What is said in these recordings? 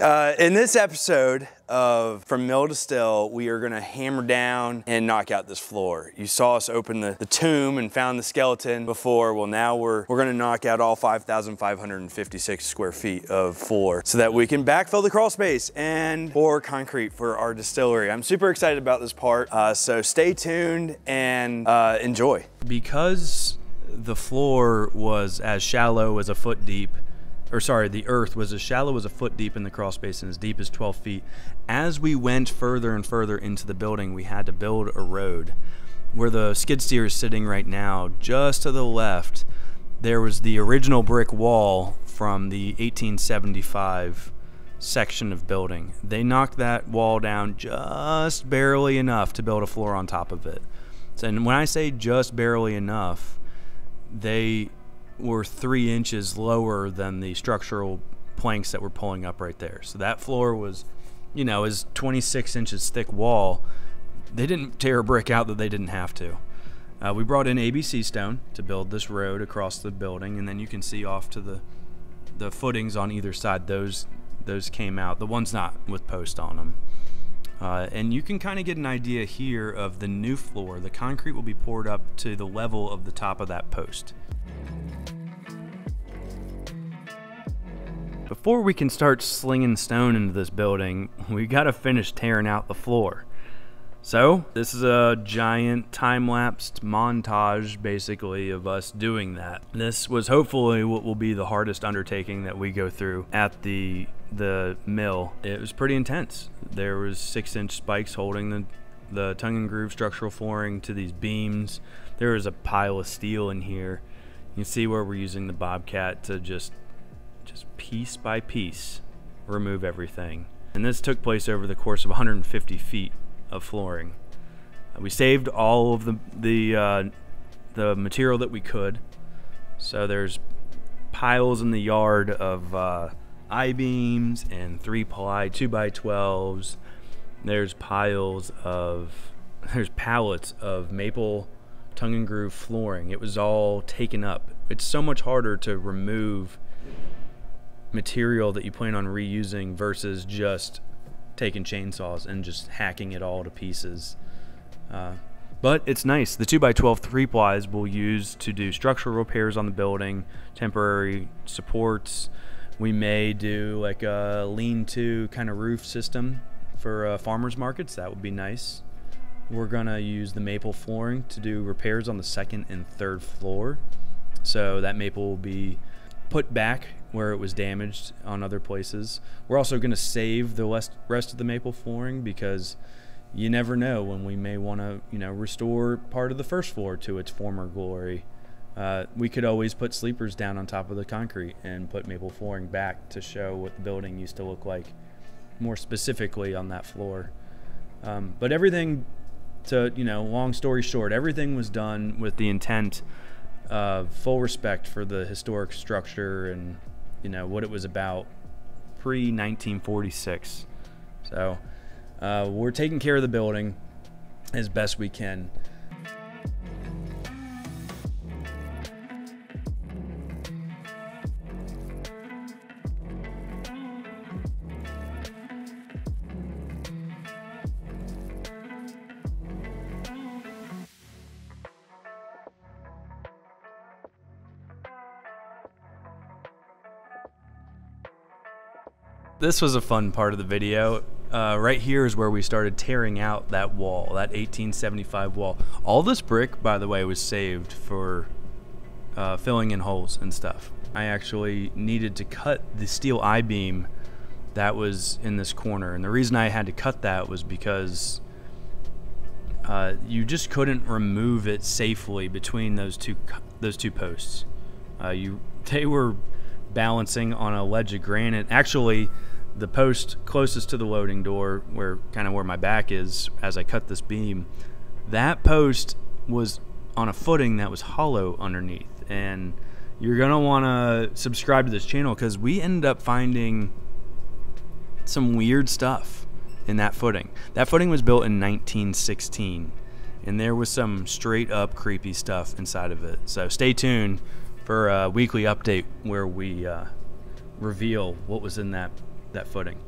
Uh, in this episode of From Mill to Still, we are gonna hammer down and knock out this floor. You saw us open the, the tomb and found the skeleton before. Well, now we're, we're gonna knock out all 5,556 square feet of floor so that we can backfill the crawl space and pour concrete for our distillery. I'm super excited about this part, uh, so stay tuned and uh, enjoy. Because the floor was as shallow as a foot deep, or sorry, the earth was as shallow as a foot deep in the crawl space and as deep as 12 feet. As we went further and further into the building, we had to build a road. Where the skid steer is sitting right now, just to the left, there was the original brick wall from the 1875 section of building. They knocked that wall down just barely enough to build a floor on top of it. And when I say just barely enough, they were three inches lower than the structural planks that we're pulling up right there. So that floor was, you know, is 26 inches thick wall. They didn't tear a brick out that they didn't have to. Uh, we brought in ABC stone to build this road across the building, and then you can see off to the the footings on either side. Those those came out. The ones not with post on them. Uh, and you can kind of get an idea here of the new floor. The concrete will be poured up to the level of the top of that post. Before we can start slinging stone into this building, we gotta finish tearing out the floor. So, this is a giant time-lapsed montage, basically, of us doing that. This was hopefully what will be the hardest undertaking that we go through at the the mill. It was pretty intense. There was six-inch spikes holding the the tongue and groove structural flooring to these beams. There was a pile of steel in here. You can see where we're using the Bobcat to just just piece by piece remove everything. And this took place over the course of 150 feet of flooring. We saved all of the the uh, the material that we could. So there's piles in the yard of uh, I-beams and three ply two by 12s. There's piles of there's pallets of maple tongue and groove flooring. It was all taken up. It's so much harder to remove material that you plan on reusing versus just taking chainsaws and just hacking it all to pieces. Uh, but it's nice. The 2x12 three plies we'll use to do structural repairs on the building, temporary supports. We may do like a lean to kind of roof system for uh, farmers markets. That would be nice. We're going to use the maple flooring to do repairs on the second and third floor. So that maple will be put back where it was damaged on other places. We're also going to save the rest of the maple flooring because you never know when we may want to, you know, restore part of the first floor to its former glory. Uh, we could always put sleepers down on top of the concrete and put maple flooring back to show what the building used to look like more specifically on that floor. Um, but everything, to you know, long story short, everything was done with the intent of full respect for the historic structure and you know what it was about pre 1946. So uh, we're taking care of the building as best we can. This was a fun part of the video. Uh, right here is where we started tearing out that wall, that 1875 wall. All this brick, by the way, was saved for uh, filling in holes and stuff. I actually needed to cut the steel I-beam that was in this corner. And the reason I had to cut that was because uh, you just couldn't remove it safely between those two those two posts. Uh, you they were balancing on a ledge of granite. Actually, the post closest to the loading door, where kind of where my back is as I cut this beam, that post was on a footing that was hollow underneath. And you're going to want to subscribe to this channel because we ended up finding some weird stuff in that footing. That footing was built in 1916, and there was some straight up creepy stuff inside of it. So stay tuned for a weekly update where we uh, reveal what was in that that footing.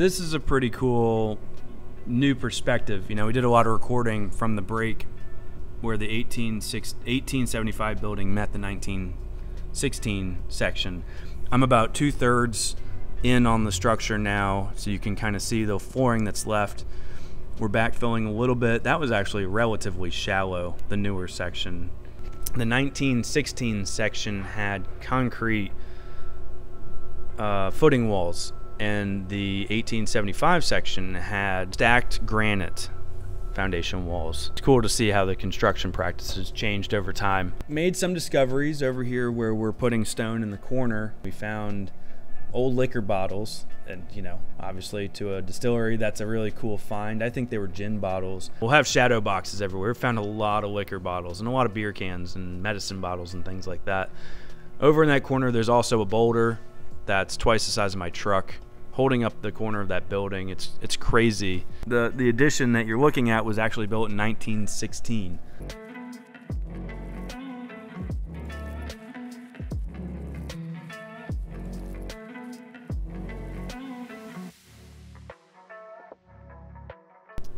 This is a pretty cool new perspective. You know, we did a lot of recording from the break where the 18, 1875 building met the 1916 section. I'm about two thirds in on the structure now, so you can kind of see the flooring that's left. We're backfilling a little bit. That was actually relatively shallow, the newer section. The 1916 section had concrete uh, footing walls, and the 1875 section had stacked granite foundation walls. It's cool to see how the construction practices changed over time. Made some discoveries over here where we're putting stone in the corner. We found old liquor bottles and you know obviously to a distillery that's a really cool find i think they were gin bottles we'll have shadow boxes everywhere we found a lot of liquor bottles and a lot of beer cans and medicine bottles and things like that over in that corner there's also a boulder that's twice the size of my truck holding up the corner of that building it's it's crazy the the addition that you're looking at was actually built in 1916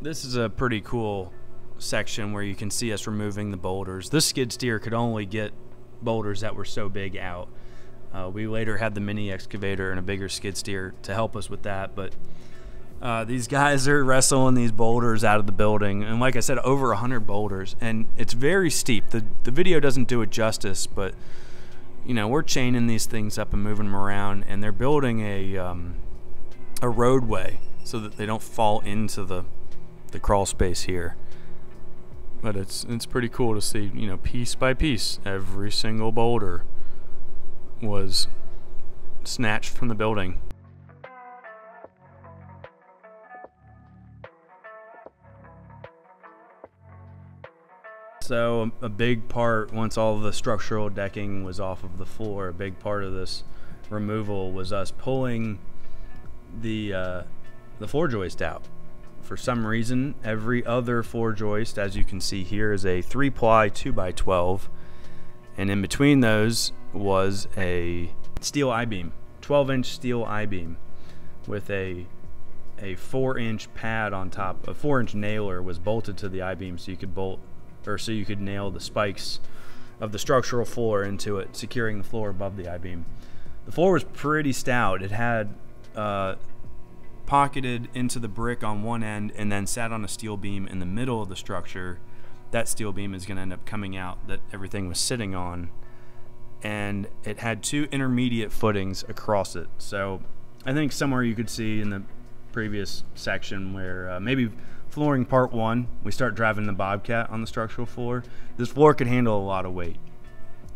This is a pretty cool section where you can see us removing the boulders. This skid steer could only get boulders that were so big out. Uh, we later had the mini excavator and a bigger skid steer to help us with that, but uh, these guys are wrestling these boulders out of the building, and like I said, over 100 boulders, and it's very steep. The, the video doesn't do it justice, but you know, we're chaining these things up and moving them around, and they're building a, um, a roadway so that they don't fall into the the crawl space here. But it's it's pretty cool to see, you know, piece by piece, every single boulder was snatched from the building. So a big part, once all the structural decking was off of the floor, a big part of this removal was us pulling the uh, the floor joist out for some reason, every other floor joist, as you can see here, is a 3 ply 2x12. And in between those was a steel I-beam, 12 inch steel I-beam with a a 4 inch pad on top. A 4 inch nailer was bolted to the I-beam so you could bolt or so you could nail the spikes of the structural floor into it, securing the floor above the I-beam. The floor was pretty stout. It had uh, pocketed into the brick on one end and then sat on a steel beam in the middle of the structure, that steel beam is going to end up coming out that everything was sitting on. And it had two intermediate footings across it. So I think somewhere you could see in the previous section where uh, maybe flooring part one, we start driving the Bobcat on the structural floor. This floor could handle a lot of weight.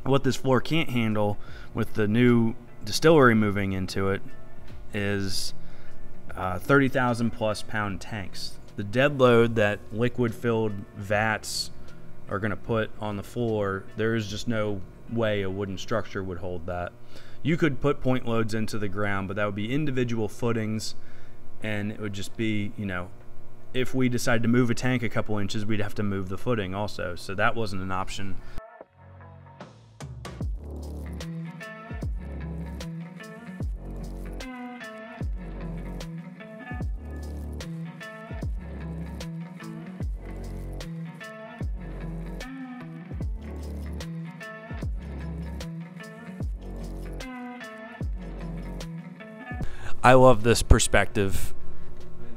What this floor can't handle with the new distillery moving into it is uh, 30,000 plus pound tanks. The dead load that liquid filled vats are going to put on the floor, there is just no way a wooden structure would hold that. You could put point loads into the ground, but that would be individual footings, and it would just be, you know, if we decided to move a tank a couple inches, we'd have to move the footing also. So that wasn't an option. I love this perspective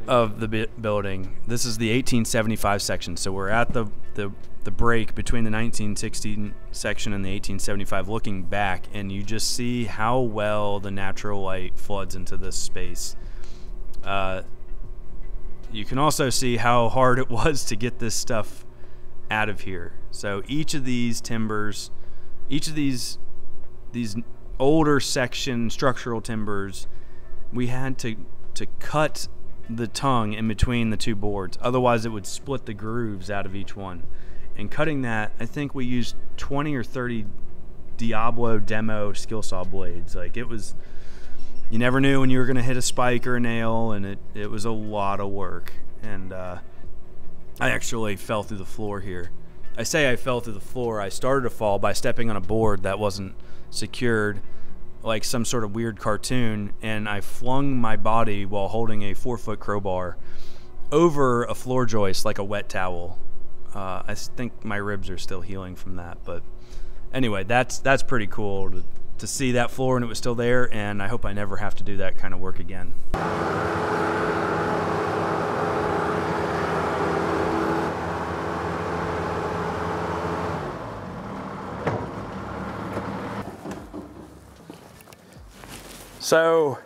of the building. This is the 1875 section, so we're at the the the break between the 1916 section and the 1875 looking back and you just see how well the natural light floods into this space uh, you can also see how hard it was to get this stuff out of here so each of these timbers each of these these older section structural timbers we had to to cut the tongue in between the two boards. Otherwise, it would split the grooves out of each one. And cutting that, I think we used 20 or 30 Diablo demo skill saw blades. Like it was, you never knew when you were going to hit a spike or a nail, and it, it was a lot of work. And uh, I actually fell through the floor here. I say I fell through the floor. I started to fall by stepping on a board that wasn't secured like some sort of weird cartoon, and I flung my body while holding a four foot crowbar over a floor joist like a wet towel. Uh, I think my ribs are still healing from that, but anyway, that's that's pretty cool to, to see that floor and it was still there, and I hope I never have to do that kind of work again. So,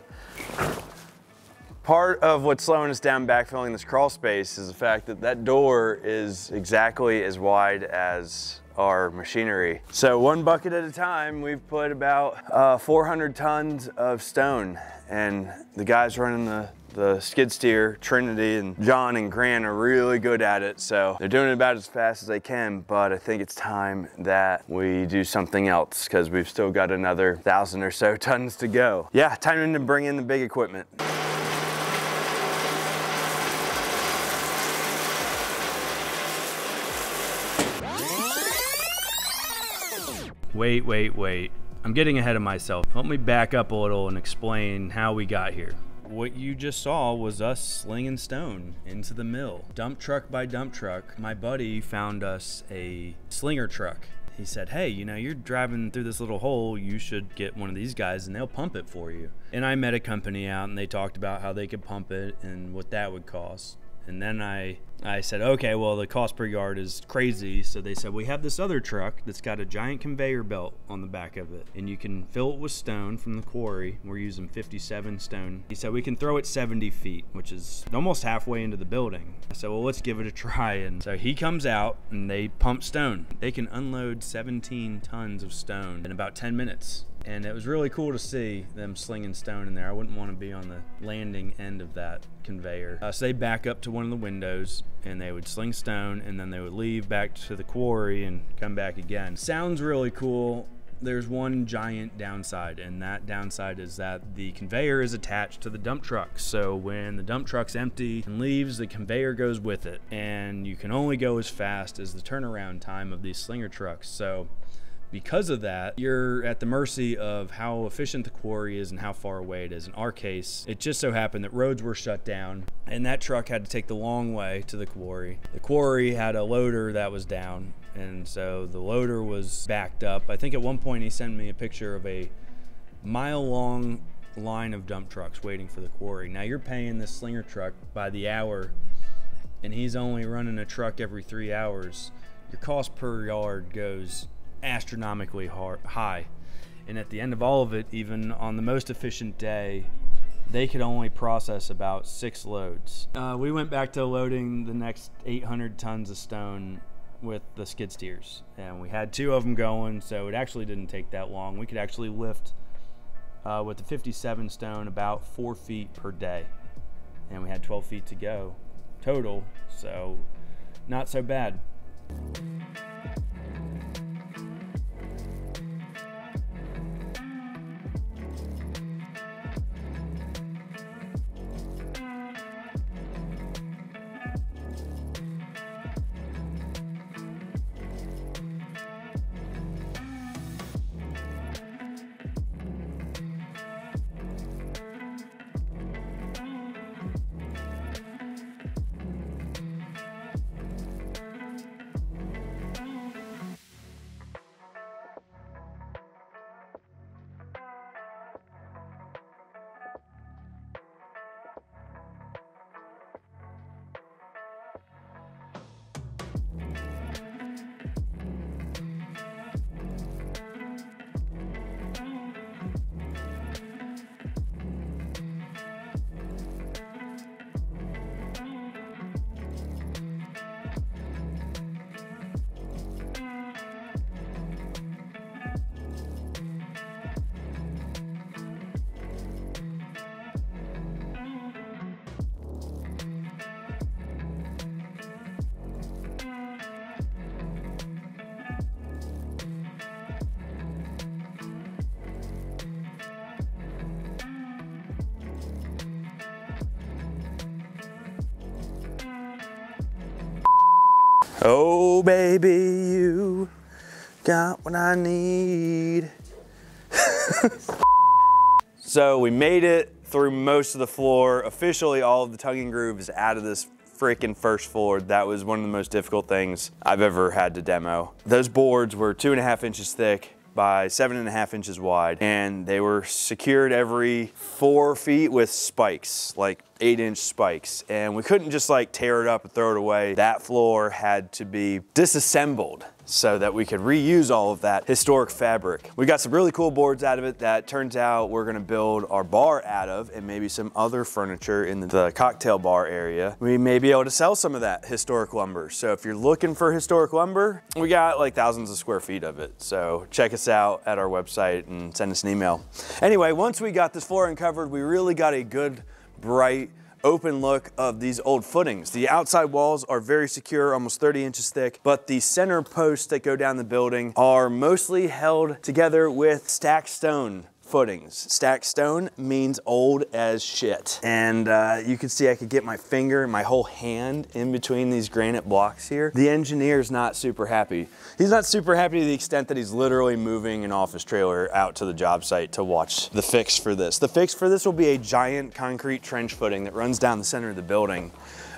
part of what's slowing us down backfilling this crawl space is the fact that that door is exactly as wide as our machinery. So one bucket at a time, we've put about uh, 400 tons of stone and the guys running the the skid steer, Trinity and John and Grant are really good at it. So they're doing it about as fast as they can, but I think it's time that we do something else because we've still got another thousand or so tons to go. Yeah, time to bring in the big equipment. Wait, wait, wait. I'm getting ahead of myself. Let me back up a little and explain how we got here. What you just saw was us slinging stone into the mill. Dump truck by dump truck, my buddy found us a slinger truck. He said, Hey, you know, you're driving through this little hole. You should get one of these guys and they'll pump it for you. And I met a company out and they talked about how they could pump it and what that would cost. And then I, I said, okay, well, the cost per yard is crazy. So they said, we have this other truck that's got a giant conveyor belt on the back of it, and you can fill it with stone from the quarry. We're using 57 stone. He said, we can throw it 70 feet, which is almost halfway into the building. I said, well, let's give it a try. And so he comes out and they pump stone. They can unload 17 tons of stone in about 10 minutes and it was really cool to see them slinging stone in there. I wouldn't want to be on the landing end of that conveyor. Uh, so they back up to one of the windows and they would sling stone and then they would leave back to the quarry and come back again. Sounds really cool. There's one giant downside, and that downside is that the conveyor is attached to the dump truck. So when the dump truck's empty and leaves, the conveyor goes with it, and you can only go as fast as the turnaround time of these slinger trucks. So because of that, you're at the mercy of how efficient the quarry is and how far away it is. In our case, it just so happened that roads were shut down and that truck had to take the long way to the quarry. The quarry had a loader that was down and so the loader was backed up. I think at one point he sent me a picture of a mile long line of dump trucks waiting for the quarry. Now you're paying this slinger truck by the hour and he's only running a truck every three hours. Your cost per yard goes astronomically high. And at the end of all of it, even on the most efficient day, they could only process about six loads. Uh, we went back to loading the next 800 tons of stone with the skid steers, and we had two of them going, so it actually didn't take that long. We could actually lift uh, with the 57 stone about four feet per day, and we had 12 feet to go total, so not so bad. Oh, baby, you got what I need. So we made it through most of the floor. Officially, all of the tongue and groove is out of this freaking first floor. That was one of the most difficult things I've ever had to demo. Those boards were two and a half inches thick by seven and a half inches wide, and they were secured every four feet with spikes, like eight inch spikes. And we couldn't just like tear it up and throw it away. That floor had to be disassembled so that we could reuse all of that historic fabric. We got some really cool boards out of it that turns out we're gonna build our bar out of and maybe some other furniture in the cocktail bar area. We may be able to sell some of that historic lumber. So if you're looking for historic lumber, we got like thousands of square feet of it. So check us out at our website and send us an email. Anyway, once we got this floor uncovered, we really got a good, bright, open look of these old footings. The outside walls are very secure, almost 30 inches thick, but the center posts that go down the building are mostly held together with stacked stone footings. Stacked stone means old as shit. And uh, you can see I could get my finger, my whole hand in between these granite blocks here. The engineer's not super happy. He's not super happy to the extent that he's literally moving an office trailer out to the job site to watch the fix for this. The fix for this will be a giant concrete trench footing that runs down the center of the building.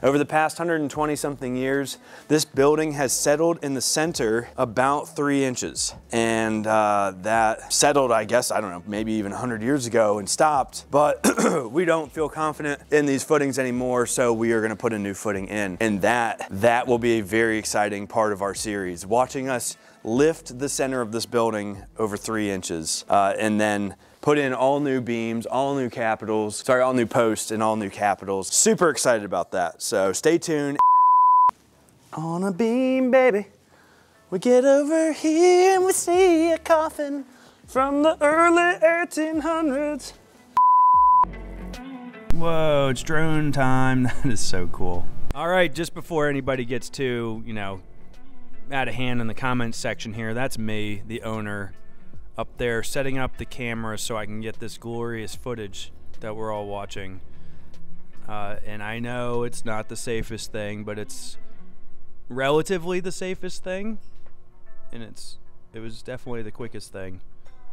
Over the past 120 something years, this building has settled in the center about three inches. And uh, that settled, I guess, I don't know, maybe even 100 years ago and stopped. But we don't feel confident in these footings anymore, so we are gonna put a new footing in. And that, that will be a very exciting part of our series. Watching us lift the center of this building over three inches uh, and then put in all new beams, all new capitals, sorry, all new posts and all new capitals. Super excited about that. So stay tuned. On a beam, baby. We get over here and we see a coffin from the early 1800s. Whoa, it's drone time. That is so cool. All right, just before anybody gets too, you know, out of hand in the comments section here, that's me, the owner up there setting up the camera so I can get this glorious footage that we're all watching. Uh, and I know it's not the safest thing, but it's relatively the safest thing, and it's it was definitely the quickest thing.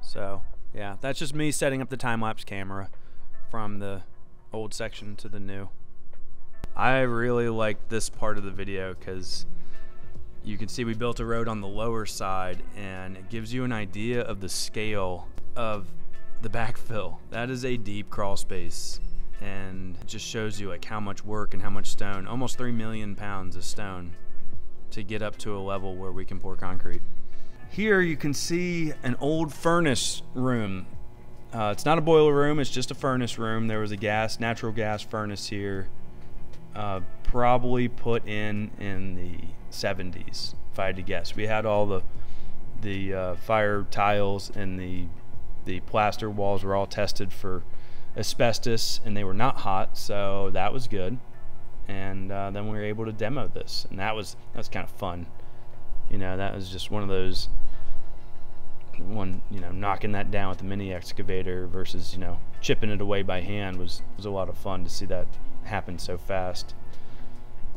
So yeah, that's just me setting up the time lapse camera from the old section to the new. I really like this part of the video because you can see we built a road on the lower side and it gives you an idea of the scale of the backfill. That is a deep crawl space and it just shows you like how much work and how much stone, almost 3 million pounds of stone to get up to a level where we can pour concrete. Here you can see an old furnace room. Uh, it's not a boiler room, it's just a furnace room. There was a gas, natural gas furnace here, uh, probably put in in the 70s, if I had to guess. We had all the the uh, fire tiles and the the plaster walls were all tested for asbestos, and they were not hot, so that was good. And uh, then we were able to demo this, and that was that was kind of fun. You know, that was just one of those one you know knocking that down with the mini excavator versus you know chipping it away by hand was was a lot of fun to see that happen so fast.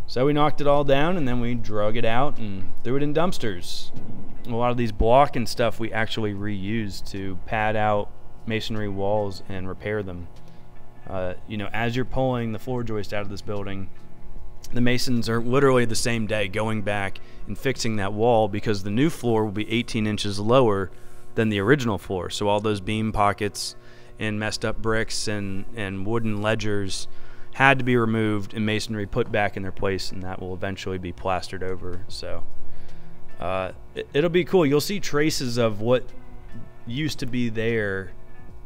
So we knocked it all down and then we drug it out and threw it in dumpsters. A lot of these block and stuff we actually reused to pad out masonry walls and repair them. Uh, you know, as you're pulling the floor joist out of this building, the masons are literally the same day going back and fixing that wall because the new floor will be 18 inches lower than the original floor. So all those beam pockets and messed up bricks and, and wooden ledgers had to be removed and masonry put back in their place, and that will eventually be plastered over. So uh, it, it'll be cool. You'll see traces of what used to be there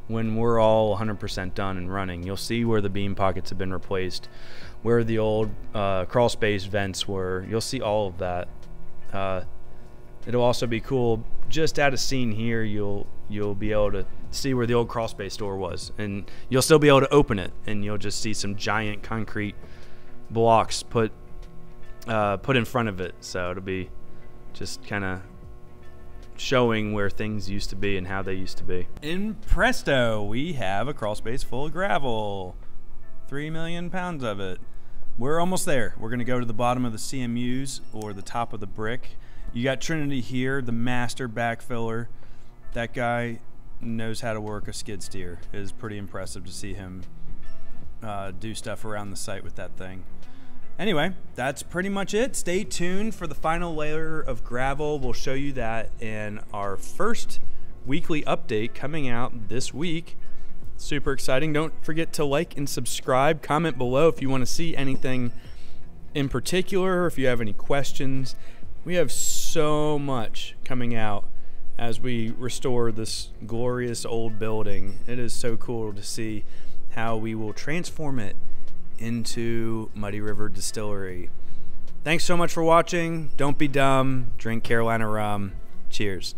when we're all 100% done and running. You'll see where the beam pockets have been replaced, where the old uh, crawl space vents were. You'll see all of that. Uh, it'll also be cool. Just out of scene here, you'll you'll be able to see where the old crawl space door was, and you'll still be able to open it, and you'll just see some giant concrete blocks put uh, put in front of it. So it'll be just kind of showing where things used to be and how they used to be. In presto, we have a crawl space full of gravel. Three million pounds of it. We're almost there. We're going to go to the bottom of the CMUs or the top of the brick. You got Trinity here, the master backfiller. That guy knows how to work a skid steer. It is pretty impressive to see him uh, do stuff around the site with that thing. Anyway, that's pretty much it. Stay tuned for the final layer of gravel. We'll show you that in our first weekly update coming out this week. Super exciting. Don't forget to like and subscribe. Comment below if you want to see anything in particular, if you have any questions. We have so much coming out as we restore this glorious old building. It is so cool to see how we will transform it into Muddy River Distillery. Thanks so much for watching. Don't be dumb. Drink Carolina rum. Cheers.